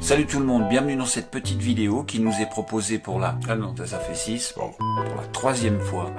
Salut tout le monde, bienvenue dans cette petite vidéo qui nous est proposée pour la... Ah non, ça, ça fait 6. Pour la troisième fois.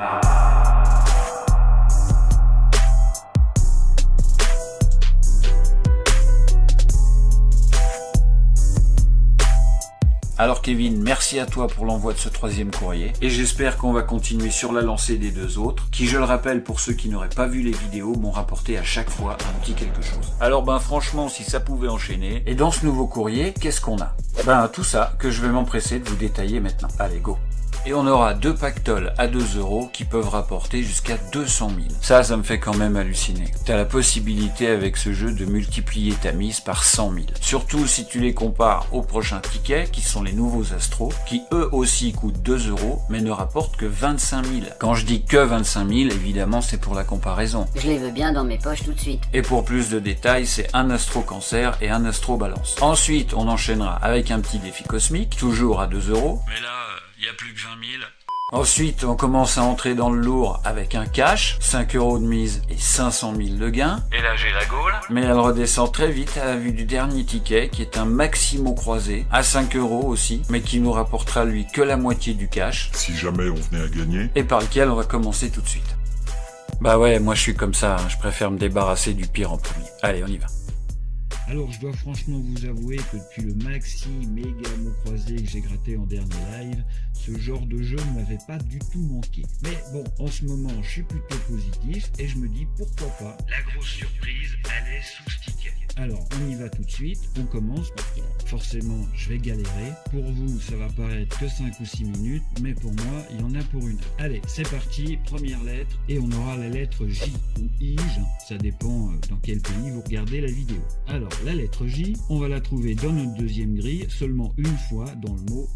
Alors Kevin, merci à toi pour l'envoi de ce troisième courrier et j'espère qu'on va continuer sur la lancée des deux autres qui, je le rappelle pour ceux qui n'auraient pas vu les vidéos, m'ont rapporté à chaque fois un petit quelque chose. Alors ben franchement, si ça pouvait enchaîner. Et dans ce nouveau courrier, qu'est-ce qu'on a? Ben tout ça que je vais m'empresser de vous détailler maintenant. Allez, go et on aura deux pactoles à 2 euros qui peuvent rapporter jusqu'à 200 000. Ça, ça me fait quand même halluciner. T'as la possibilité avec ce jeu de multiplier ta mise par 100 000. Surtout si tu les compares aux prochains tickets qui sont les nouveaux Astros, qui eux aussi coûtent 2 euros mais ne rapportent que 25 000. Quand je dis que 25 000, évidemment c'est pour la comparaison. Je les veux bien dans mes poches tout de suite. Et pour plus de détails, c'est un Astro Cancer et un Astro Balance. Ensuite, on enchaînera avec un petit défi cosmique, toujours à 2 euros. Mais là, il y a plus que 20 000. Ensuite, on commence à entrer dans le lourd avec un cash, 5 euros de mise et 500 000 de gain. Et là, j'ai la gaule. Mais elle redescend très vite à la vue du dernier ticket, qui est un Maximo croisé, à 5 euros aussi, mais qui nous rapportera lui que la moitié du cash. Si jamais on venait à gagner. Et par lequel on va commencer tout de suite. Bah ouais, moi je suis comme ça, hein. je préfère me débarrasser du pire en premier. Allez, on y va. Alors je dois franchement vous avouer que depuis le maxi méga mot croisé que j'ai gratté en dernier live, ce genre de jeu ne m'avait pas du tout manqué. Mais bon, en ce moment je suis plutôt positif et je me dis pourquoi pas. La grosse surprise, elle est sous ce ticket. Alors on y va tout de suite, on commence parce que forcément je vais galérer. Pour vous ça va paraître que 5 ou 6 minutes, mais pour moi il y en a pour une. Allez c'est parti, première lettre et on aura la lettre J ou IJ, ça dépend euh, dans quel pays vous regardez la vidéo. Alors la lettre J, on va la trouver dans notre deuxième grille seulement une fois dans le mot.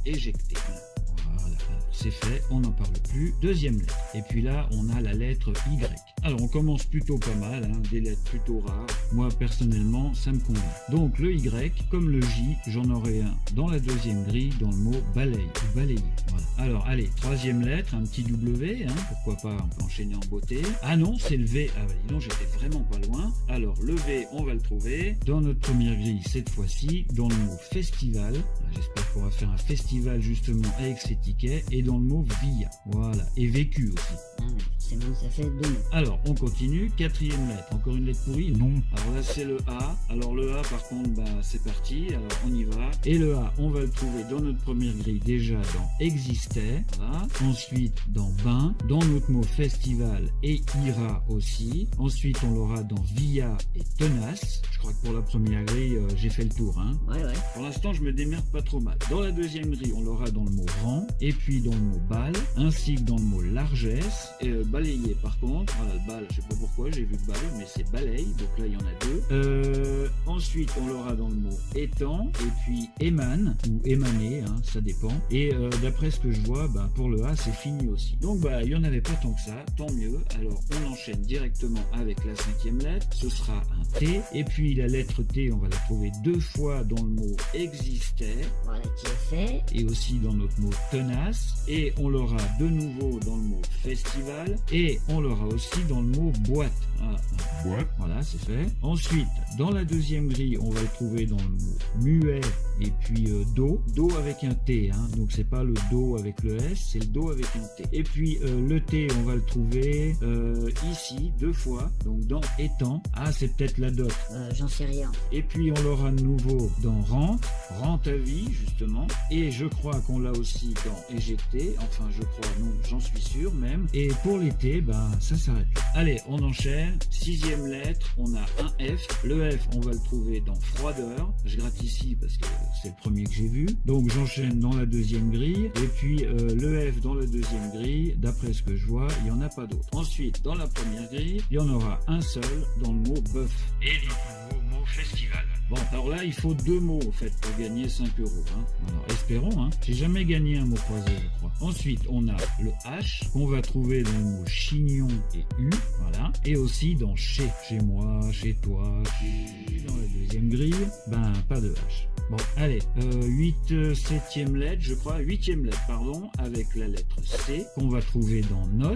Voilà, c'est fait, on n'en parle plus. Deuxième lettre. Et puis là, on a la lettre Y. Alors, on commence plutôt pas mal, hein, des lettres plutôt rares. Moi, personnellement, ça me convient. Donc, le Y, comme le J, j'en aurai un dans la deuxième grille, dans le mot balaye, balayer. Voilà. Alors, allez, troisième lettre, un petit W, hein, pourquoi pas, on peut enchaîner en beauté. Ah non, c'est le V. Ah bah non, j'étais vraiment pas loin. Alors, le V, on va le trouver dans notre première grille, cette fois-ci, dans le mot festival. J'espère qu'on va faire un festival justement avec ces tickets. Et dans le mot via. Voilà. Et vécu aussi. Ah, c'est bon, ça fait deux mots. Alors, on continue. Quatrième lettre. Encore une lettre pourrie Non. Alors là, c'est le A. Alors le A, par contre, bah, c'est parti. Alors, on y va. Et le A, on va le trouver dans notre première grille déjà dans existait. Voilà. Ensuite, dans bain. Dans notre mot festival et ira aussi. Ensuite, on l'aura dans via et tenace. Je crois que pour la première grille, euh, j'ai fait le tour. Hein. Ouais, ouais. Pour l'instant, je me démerde pas trop mal. Dans la deuxième grille, on l'aura dans le mot rang. Et puis dans le mot balle. Ainsi que dans le mot largesse. Et euh, balayer, par contre. Voilà, le balle, je sais pas pourquoi, j'ai vu balle, mais c'est balaye. Donc là, il y en a deux. Euh, ensuite, on l'aura dans le mot étang. Et puis émane, ou émaner, hein, ça dépend. Et euh, d'après ce que je vois, bah, pour le A, c'est fini aussi. Donc, bah, il y en avait pas tant que ça. Tant mieux. Alors, on enchaîne directement avec la cinquième lettre. Ce sera un T. Et puis la lettre T, on va la trouver deux fois dans le mot existait. Voilà qui est fait. Et aussi dans notre mot tenace. Et on l'aura de nouveau dans le mot festival. Et on l'aura aussi dans le mot boîte. Ah, ah. Boîte. Voilà, c'est fait. Ensuite, dans la deuxième grille, on va le trouver dans le mot muet et puis euh, do. Do avec un T, hein. donc c'est pas le do avec le S, c'est le do avec un T. Et puis euh, le T, on va le trouver euh, ici, deux fois, donc dans étant. Ah, c'est peut-être la dot. Euh, J'en sais rien. Et puis on l'aura de nouveau dans rente, rente à vie justement. Et je crois qu'on l'a aussi dans enfin je crois, non, j'en suis sûr même. Et pour l'été, ben ça s'arrête. Allez, on enchaîne. Sixième lettre, on a un F. Le F, on va le trouver dans froideur. Je gratte ici parce que c'est le premier que j'ai vu. Donc j'enchaîne dans la deuxième grille. Et puis euh, le F dans la deuxième grille, d'après ce que je vois, il n'y en a pas d'autre. Ensuite, dans la première grille, il y en aura un seul dans le mot bœuf. Et festival. Bon, alors là, il faut deux mots, en fait, pour gagner 5 euros. Hein. Alors, espérons, hein. J'ai jamais gagné un mot croisé, je crois. Ensuite, on a le H, qu'on va trouver dans le mot chignon et U, voilà. Et aussi dans chez. Chez moi, chez toi. Dans la deuxième grille, ben, pas de H. Bon, allez, euh, 8 euh, septième lettre, je crois, huitième lettre, pardon, avec la lettre C, qu'on va trouver dans nos.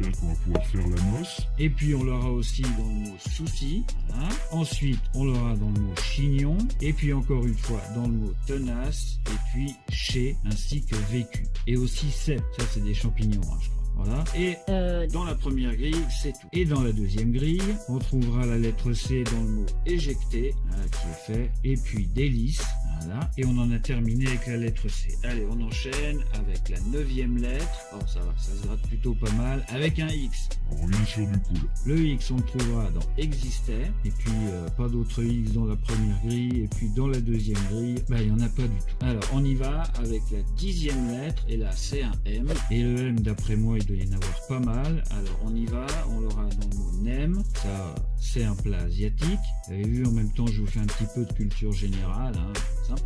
J'espère qu'on va pouvoir faire la noce. Et puis on l'aura aussi dans le mot souci. Voilà. Ensuite, on l'aura dans le mot chignon. Et puis encore une fois dans le mot tenace. Et puis chez ainsi que vécu. Et aussi cep. Ça, c'est des champignons, hein, je crois. Voilà. Et Euh, dans la première grille, c'est tout. Et dans la deuxième grille, on trouvera la lettre C dans le mot éjecté, voilà, qui est fait, et puis délice, voilà. Et on en a terminé avec la lettre C. Allez, on enchaîne avec la neuvième lettre. Oh, ça va, ça se gratte plutôt pas mal. Avec un X. On revient sur du cool. Le X, on le trouvera dans existait, et puis euh, pas d'autre X dans la première grille, et puis dans la deuxième grille, bah il y en a pas du tout. Alors on y va avec la dixième lettre, et là c'est un M, et le M d'après moi il doit y en avoir pas mal. Alors on y va, on l'aura dans le mot nem, ça c'est un plat asiatique. Vous avez vu en même temps je vous fais un petit peu de culture générale, hein.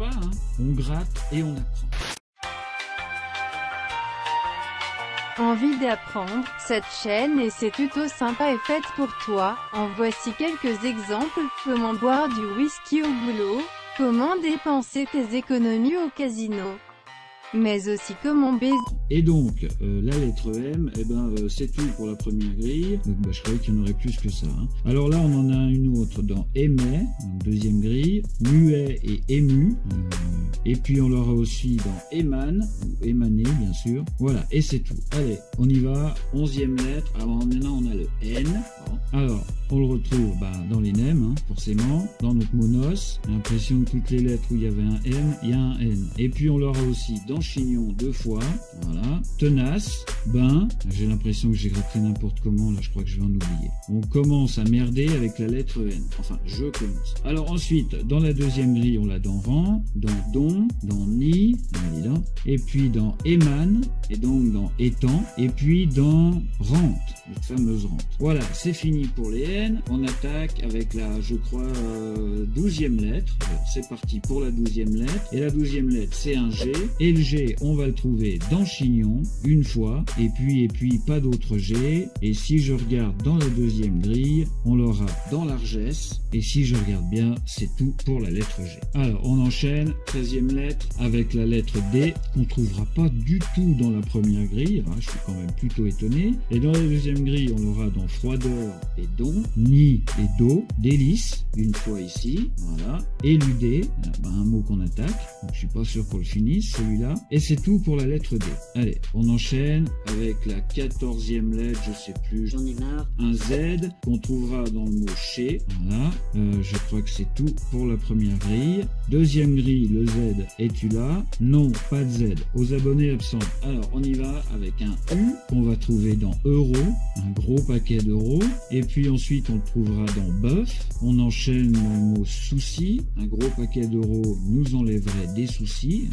Hein. On gratte et on apprend. Envie d'apprendre, cette chaîne et ses tutos sympas est faite pour toi. En voici quelques exemples, comment boire du whisky au boulot, comment dépenser tes économies au casino, mais aussi comment baiser. Et donc, euh, la lettre M, eh ben, euh, c'est tout pour la première grille. Donc, bah, je croyais qu'il y en aurait plus que ça. hein. Alors là, on en a une autre dans en deuxième grille, muet et ému. Euh, et puis, on l'aura aussi dans émane, ou émané, bien sûr. Voilà, et c'est tout. Allez, on y va. Onzième lettre. Alors maintenant, on a le N. Alors, on le retrouve bah, dans les nems, hein, forcément. Dans notre monos. J'ai l'impression que toutes les lettres où il y avait un M, il y a un N. Et puis, on l'aura aussi dans chignon deux fois. Voilà. Tenace, bain. J'ai l'impression que j'ai gratté n'importe comment. Là, je crois que je vais en oublier. On commence à merder avec la lettre N. Enfin, je commence. Alors ensuite, dans la deuxième grille, on l'a dans rang, dans don, dans ni, et puis dans émane, et donc dans étang, et puis dans rente, cette fameuse rente. Voilà, c'est fini pour les N. On attaque avec la, je crois, euh, douzième lettre. C'est parti pour la douzième lettre. Et la douzième lettre, c'est un G. Et le G, on va le trouver dans une fois, et puis, et puis, pas d'autre G. Et si je regarde dans la deuxième grille, on l'aura dans largesse. Et si je regarde bien, c'est tout pour la lettre G. Alors, on enchaîne, 13e lettre, avec la lettre D, qu'on trouvera pas du tout dans la première grille. Ah, je suis quand même plutôt étonné. Et dans la deuxième grille, on l'aura dans froideur et don, ni et do, délice, une fois ici, voilà. Éludé, ah, bah, un mot qu'on attaque. Donc, je suis pas sûr qu'on le finisse, celui-là. Et c'est tout pour la lettre D. Allez, on enchaîne avec la 14e lettre, je sais plus, J'en ai marre. un Z qu'on trouvera dans le mot chez. Voilà, Euh, je crois que c'est tout pour la première grille. Deuxième grille, le Z, es-tu là? Non, pas de Z. Aux abonnés absents. Alors, on y va avec un U qu'on va trouver dans euro, un gros paquet d'euros. Et puis ensuite, on le trouvera dans bœuf. On enchaîne le mot souci. Un gros paquet d'euros nous enlèverait des soucis.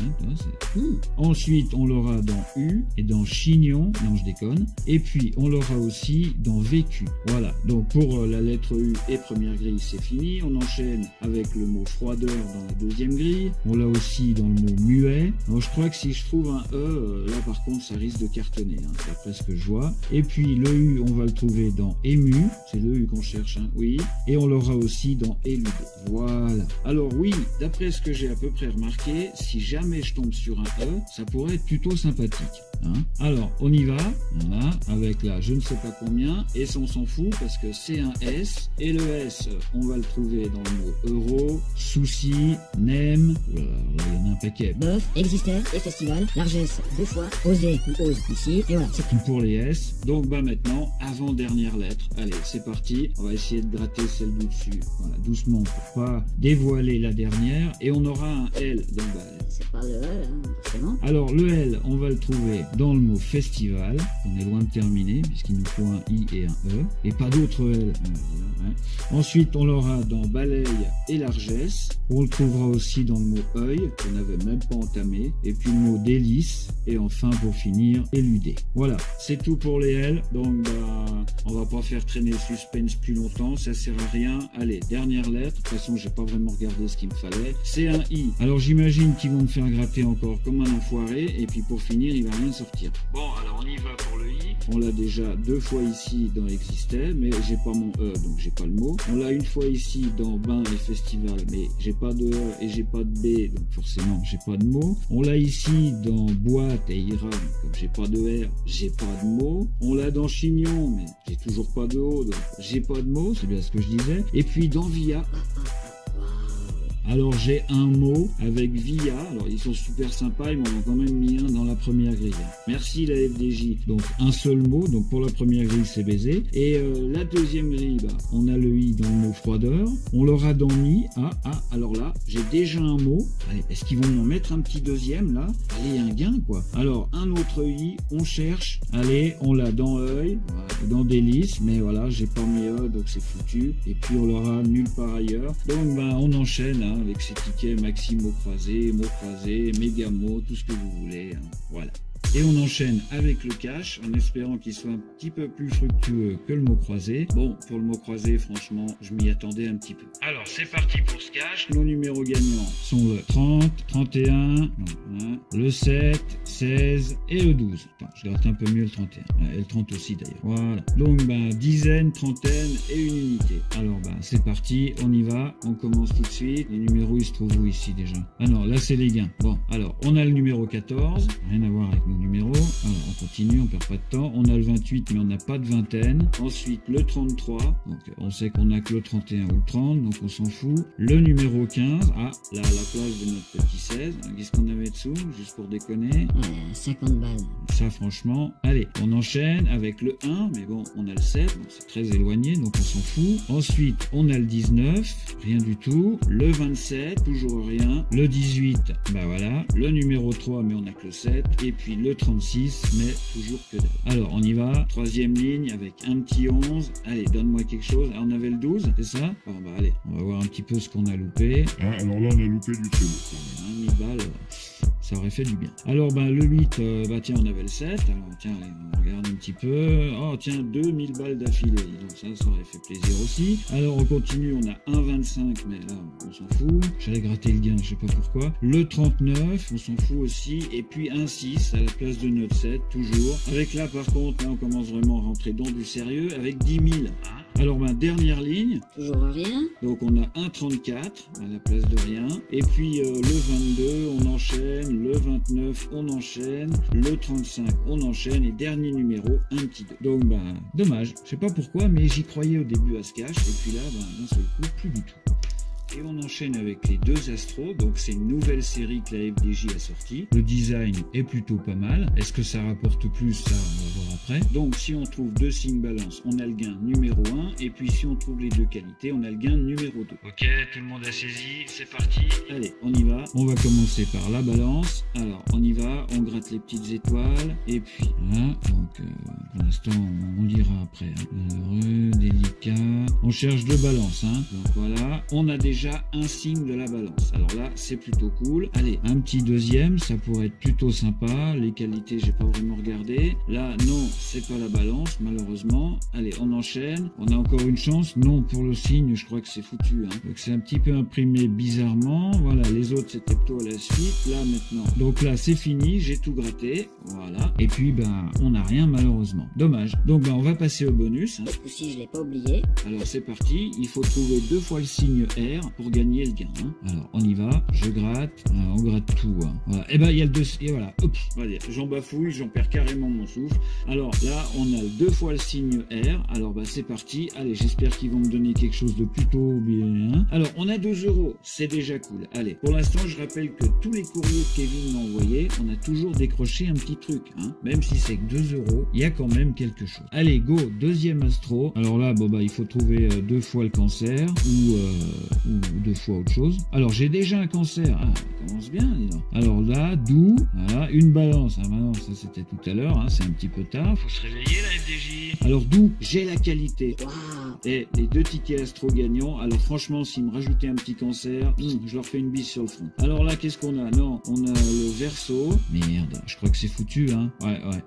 hein. Ensuite, on l'aura dans U et dans chignon. Non, je déconne. Et puis, on l'aura aussi dans vécu. Voilà. Donc, pour euh, la lettre U et première grille, c'est fini. On enchaîne avec le mot froideur dans la deuxième grille. On l'a aussi dans le mot muet. Alors, je crois que si je trouve un E, euh, là, par contre, ça risque de cartonner, hein, d'après ce que je vois. Et puis, le U, on va le trouver dans ému. C'est le U qu'on cherche, hein, oui. Et on l'aura aussi dans éludé. Voilà. Alors, oui, d'après ce que j'ai à peu près remarqué, si jamais je tombe sur un E, ça pourrait être plutôt sympathique. Hein. Alors, on y va, voilà, avec la je ne sais pas combien, et ça, on s'en fout parce que c'est un S, et le S, on va le trouver dans le mot euro, souci, nem, voilà, là, il y en a un paquet. Bof, existait et festival, largesse, deux fois, oser ou ose ici, et voilà, c'est tout pour les S. Donc bah maintenant, avant-dernière lettre. Allez, c'est parti. On va essayer de gratter celle du dessus. Voilà, doucement pour pas dévoiler la dernière. Et on aura un L. Donc bah, c'est pas le E, hein, forcément. alors le L, on va le trouver dans le mot festival. On est loin de terminer puisqu'il nous faut un I et un E. Et pas d'autre L. Ouais, ouais. Ensuite, on l'aura dans balaye et largesse. On le trouvera aussi dans le mot œil qu'on n'avait même pas entamé. Et puis le mot délice. Et enfin, pour finir, éludé. Voilà, c'est tout pour les L. Donc bah, on va pas faire traîner le suspense plus longtemps. Ça sert à rien. Allez, dernière lettre. De toute façon, j'ai pas vraiment regardé ce qu'il me fallait. C'est un I. Alors j'imagine qu'ils vont me faire gratter encore comme un enfoiré. Et puis pour finir, il va rien sortir. Bon, alors on y va pour le I. On l'a déjà deux fois ici dans Existait, mais j'ai pas mon E, donc j'ai pas le mot. On l'a une fois ici dans Bain et Festival, mais j'ai pas de E et j'ai pas de B, donc forcément j'ai pas de mot. On l'a ici dans Boîte et Iram, comme j'ai pas de R, j'ai pas de mot. On l'a dans Chignon, mais j'ai toujours pas de O, donc j'ai pas de mot, c'est bien ce que je disais. Et puis dans Via, alors j'ai un mot avec VIA. Alors ils sont super sympas, ils m'en ont quand même mis un dans la première grille. Merci la FDJ. Donc un seul mot. Donc pour la première grille c'est baiser. Et euh, la deuxième grille, bah, on a le i dans le mot froideur. On l'aura dans mi. Ah ah. Alors là j'ai déjà un mot. Est-ce qu'ils vont m'en mettre un petit deuxième là? Allez un gain quoi. Alors un autre i. On cherche. Allez, on l'a dans œil, dans délice. Mais voilà, j'ai pas mis e donc c'est foutu. Et puis on l'aura nulle part ailleurs. Donc bah on enchaîne. Hein avec ces tickets maxi mots croisés, mots croisés, méga tout ce que vous voulez. Hein. Voilà. Et on enchaîne avec le cash en espérant qu'il soit un petit peu plus fructueux que le mot croisé. Bon, pour le mot croisé, franchement, je m'y attendais un petit peu. Alors, c'est parti pour ce cash. Nos numéros gagnants sont le 30, 31, le 7, 16 et le 12. Attends, je gratte un peu mieux le 31. Et le 30 aussi d'ailleurs. Voilà. Donc, ben, dizaine, trentaine et une unité. Alors, ben, c'est parti, on y va. On commence tout de suite. Les numéros, ils se trouvent où ici déjà? Ah non, là, c'est les gains. Bon, alors, on a le numéro 14. Rien à voir avec numéro. Alors, on continue, on perd pas de temps. On a le 28, mais on n'a pas de vingtaine. Ensuite, le 33. Donc, on sait qu'on a que le 31 ou le 30, donc on s'en fout. Le numéro 15. Ah, là, à la place de notre petit 16. Qu'est-ce qu'on avait dessous, juste pour déconner? 50 balles. Ça, franchement. Allez, on enchaîne avec le 1, mais bon, on a le 7, donc c'est très éloigné, donc on s'en fout. Ensuite, on a le 19, rien du tout. Le 27, toujours rien. Le 18, bah voilà. Le numéro 3, mais on a que le 7. Et puis le 36, mais toujours que dalle. Alors, on y va. Troisième ligne avec un petit 11. Allez, donne-moi quelque chose. Ah, on avait le 12, c'est ça? Bon, bah allez, on va voir un petit peu ce qu'on a loupé. Ah, alors là, on a loupé du très. Hein, 1000 balles, aurait fait du bien. Alors, ben, le 8, euh, bah tiens, on avait le 7. Alors, tiens, allez, on regarde un petit peu. Oh, tiens, 2000 balles d'affilée. Donc, ça, ça aurait fait plaisir aussi. Alors, on continue. On a 1,25, mais là, on s'en fout. J'allais gratter le gain, je sais pas pourquoi. Le 39, on s'en fout aussi. Et puis, un 6 à la place de notre 7, toujours. Avec là, par contre, là, on commence vraiment à rentrer dans du sérieux. Avec 10 000. Alors, ben, dernière ligne. Toujours rien. Donc on a 1,34 à la place de rien. Et puis euh, le 22, on enchaîne. Le 29, on enchaîne. Le 35, on enchaîne. Et dernier numéro, un petit 2. Donc ben, dommage. Je sais pas pourquoi, mais j'y croyais au début à ce cash. Et puis là, ben, d'un seul coup, plus du tout. Et on enchaîne avec les deux astros. Donc c'est une nouvelle série que la FDJ a sortie. Le design est plutôt pas mal. Est-ce que ça rapporte plus Ça, après. Donc si on trouve deux signes balance, on a le gain numéro 1. Et puis si on trouve les deux qualités, on a le gain numéro 2. Ok, tout le monde a saisi. C'est parti. Allez, on y va. On va commencer par la balance. Alors, on y va. On gratte les petites étoiles. Et puis, voilà. Donc, euh, pour l'instant, on, on lira après. hein. Heureux, délicat. On cherche deux balances. Hein. Donc voilà. On a déjà un signe de la balance. Alors là, c'est plutôt cool. Allez, un petit deuxième, ça pourrait être plutôt sympa. Les qualités, j'ai pas vraiment regardé. Là, non, c'est pas la balance, malheureusement. Allez, on enchaîne. On a encore une chance. Non, pour le signe, je crois que c'est foutu. Hein. Donc c'est un petit peu imprimé bizarrement. Voilà, les autres, c'était plutôt à la suite. Là, maintenant. Donc là, c'est fini. J'ai tout gratté. Voilà. Et puis, ben, on n'a rien, malheureusement. Dommage. Donc, ben, on va passer au bonus. hein. Ce coup-ci, je l'ai pas oublié. Alors c'est parti, il faut trouver deux fois le signe R pour gagner le gain. hein. Alors on y va, je gratte, on gratte tout. hein. Voilà. Et ben il y a le deux, et voilà, dire, j'en bafouille, j'en perds carrément mon souffle. Alors là on a deux fois le signe R, alors bah c'est parti, allez j'espère qu'ils vont me donner quelque chose de plutôt bien. Alors on a 2 euros, c'est déjà cool. Allez, pour l'instant je rappelle que tous les courriers que Kevin m'a envoyés, on a toujours décroché un petit truc. Hein. Même si c'est que 2 euros, il y a quand même quelque chose. Allez, go, deuxième astro. Alors là, bon bah il faut trouver euh, deux fois le cancer ou, euh, ou deux fois autre chose. Alors j'ai déjà un cancer. Ah, ça commence bien. Alors là, d'où Voilà, une balance. Ah bah non, ça c'était tout à l'heure, hein, c'est un petit peu tard. Faut se réveiller la FDJ. Alors d'où j'ai la qualité. Waouh. Et les deux tickets astro gagnants. Alors franchement, s'ils me rajoutaient un petit cancer, hum, je leur fais une bise sur le front. Alors là, qu'est-ce qu'on a? Non, on a le verso. Merde, je crois que c'est foutu, hein.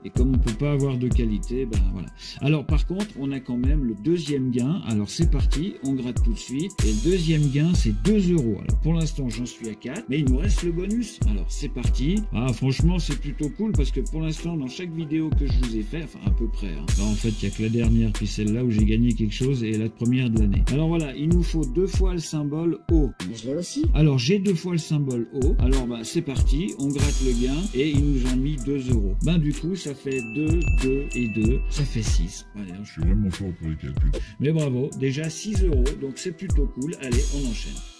Et comme on peut pas avoir de qualité, ben voilà. Alors par contre, on a quand même le deuxième gain. Alors c'est parti, on gratte tout de suite. Et le deuxième gain, c'est 2 euros. Alors pour l'instant, j'en suis à 4, mais il nous reste le bonus. Alors c'est parti. Ah franchement, c'est plutôt cool parce que pour l'instant, dans chaque vidéo que je vous ai fait, enfin à peu près. Hein. Là en fait il n'y a que la dernière puis celle-là où j'ai gagné quelque chose et la première de l'année. Alors voilà, il nous faut deux fois le symbole O. Je l'ai aussi. Alors j'ai deux fois le symbole O. Alors bah c'est parti, on gratte le gain et ils nous ont mis 2 euros. Ben du coup ça fait 2, 2 et 2, ça fait 6. Allez, hein. Je suis vraiment fort pour les calculs. Mais bravo, déjà 6 euros, donc c'est plutôt cool. Allez, on enchaîne.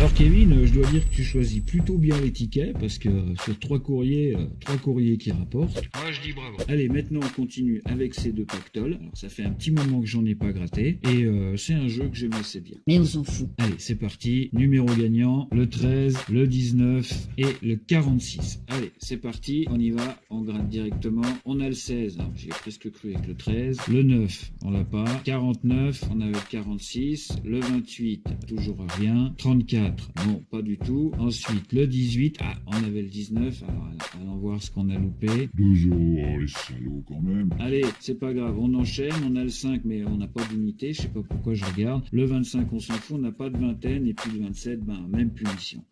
Alors Kevin, je dois dire que tu choisis plutôt bien les tickets parce que sur trois courriers, euh, trois courriers qui rapportent. Moi je dis bravo. Allez, maintenant on continue avec ces deux pactoles. Alors ça fait un petit moment que j'en ai pas gratté et euh, c'est un jeu que j'aime assez bien. Mais on s'en fout. Allez, c'est parti. Numéro gagnant, le 13, le 19 et le 46. Allez, c'est parti. On y va. On gratte directement. On a le 16. hein, J'y ai presque cru avec le 13. Le 9, on l'a pas. 49, on avait le 46. Le 28, toujours rien. 34, non, pas du tout. Ensuite, le 18. Ah, on avait le 19. Alors, allons voir ce qu'on a loupé. 2 euros, oh, les salauds quand même. Allez, c'est pas grave, on enchaîne, on a le 5 mais on n'a pas d'unité, je sais pas pourquoi je regarde. Le 25 on s'en fout, on n'a pas de vingtaine et puis le 27, ben même punition.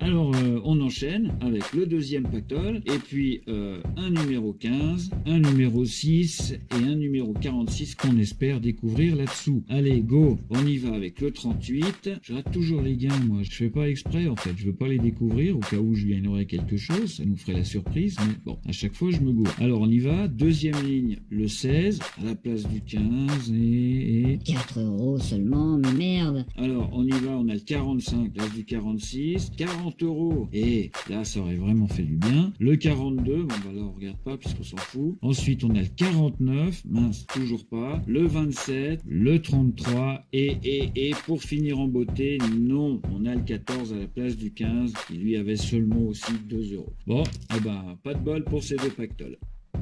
Alors euh, on enchaîne avec le deuxième pactole et puis euh, un numéro 15, un numéro 6 et un numéro 46 qu'on espère découvrir là-dessous. Allez, go, on y va avec le 38. Je rate toujours les gains moi, je fais pas exprès en fait, je veux pas les découvrir au cas où je gagnerais quelque chose, ça nous ferait la surprise, mais bon, à chaque fois je me gourre. Alors on y va, deuxième ligne, le 16 à la place du 15 et... et... 4 euros seulement, mais merde. Alors, on y va, on a le 45, place du 46, 40 euros. Et là, ça aurait vraiment fait du bien. Le 42, bon bah là, on regarde pas puisqu'on s'en fout. Ensuite, on a le 49, mince, toujours pas. Le 27, le 33 et, et, et pour finir en beauté, non, on a le 14 à la place du 15 qui lui avait seulement aussi 2 euros. Bon, eh ben, pas de bol pour ces deux pactoles.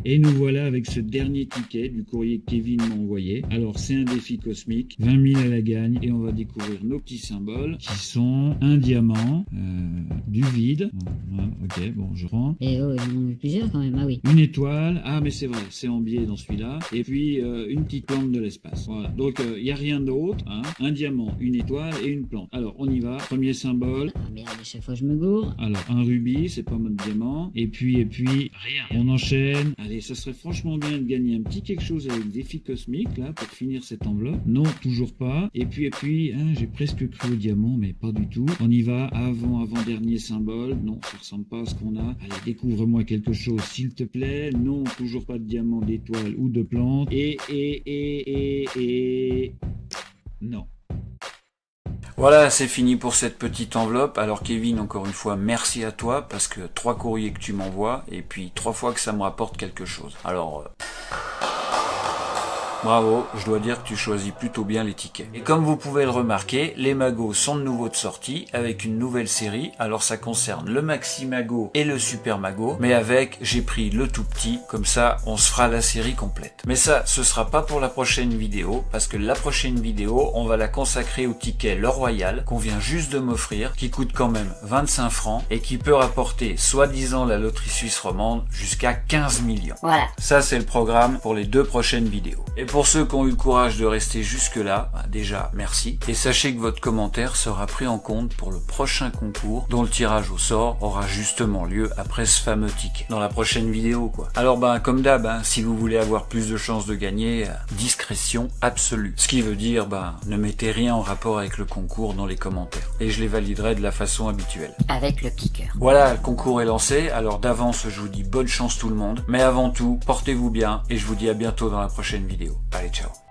Et nous voilà avec ce dernier ticket du courrier que Kevin m'a envoyé. Alors c'est un défi cosmique, 20 000 à la gagne et on va découvrir nos petits symboles qui sont un diamant, euh, du vide, Ouais, ok bon je rends, Et oh, j'en ai vu plusieurs quand même. Ah oui. une étoile, ah mais c'est vrai, c'est en biais dans celui-là, et puis euh, une petite plante de l'espace. Voilà, donc il n'y a rien d'autre, hein. un diamant, une étoile et une plante. Alors on y va, premier symbole, Ah merde, à chaque fois je me gourre. alors un rubis, c'est pas mode diamant, et puis et puis Rien. on enchaîne. Allez, ça serait franchement bien de gagner un petit quelque chose avec défi cosmique là pour finir cette enveloppe. Non, toujours pas. Et puis et puis, hein, j'ai presque cru au diamant, mais pas du tout. On y va. Avant avant dernier symbole. Non, ça ressemble pas à ce qu'on a. Allez, découvre-moi quelque chose, s'il te plaît. Non, toujours pas de diamant, d'étoile ou de plante. Et et et et et non. Voilà, c'est fini pour cette petite enveloppe. Alors Kevin, encore une fois, merci à toi parce que trois courriers que tu m'envoies et puis trois fois que ça me rapporte quelque chose. Alors, euh, bravo, je dois dire que tu choisis plutôt bien les tickets. Et comme vous pouvez le remarquer, les Magos sont de nouveau de sortie avec une nouvelle série. Alors ça concerne le Maxi Mago et le Super Mago, mais avec, j'ai pris le tout petit, comme ça on se fera la série complète. Mais ça, ce sera pas pour la prochaine vidéo, parce que la prochaine vidéo, on va la consacrer au ticket Le Royal qu'on vient juste de m'offrir, qui coûte quand même 25 francs et qui peut rapporter, soi-disant la loterie suisse romande, jusqu'à 15 millions. Voilà. Ça, c'est le programme pour les deux prochaines vidéos. Et pour ceux qui ont eu le courage de rester jusque-là, bah, déjà, merci. Et sachez que votre commentaire sera pris en compte pour le prochain concours, dont le tirage au sort aura justement lieu après ce fameux ticket. Dans la prochaine vidéo, quoi. Alors, ben, comme d'hab, hein, si vous voulez avoir plus de chances de gagner, euh, discrétion absolue. Ce qui veut dire, ben, ne mettez rien en rapport avec le concours dans les commentaires. Et je les validerai de la façon habituelle. Avec le cœur. Voilà, le concours est lancé, alors d'avance je vous dis bonne chance tout le monde, mais avant tout, portez-vous bien et je vous dis à bientôt dans la prochaine vidéo. Allez, ciao